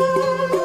Música